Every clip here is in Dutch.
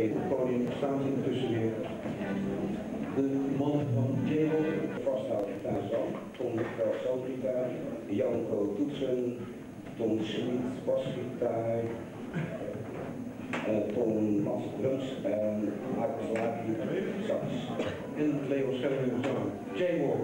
het podium staan ze intussen weer. De mannen van vasthouden thuis al. Tom Mikkel zandgitaar, Janko toetsen, Tom Schmid basgitaar, uh, Tom Mas drums en Marcus Laki sax. En Leo Schelling zang. Jero.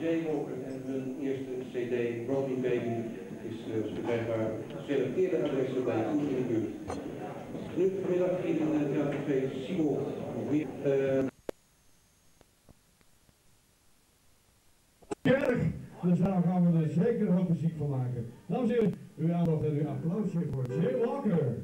Jay Walker en hun eerste CD, Broken Baby, is uh, verkrijgbaar geselecteerde adressen bij u in de buurt. Nu vanmiddag in het theatercafé Simon. Dus daar gaan we er zeker hoop muziek van maken. Dames en heren, uw aandacht en uw applausje voor Jay Walker.